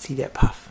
See that puff?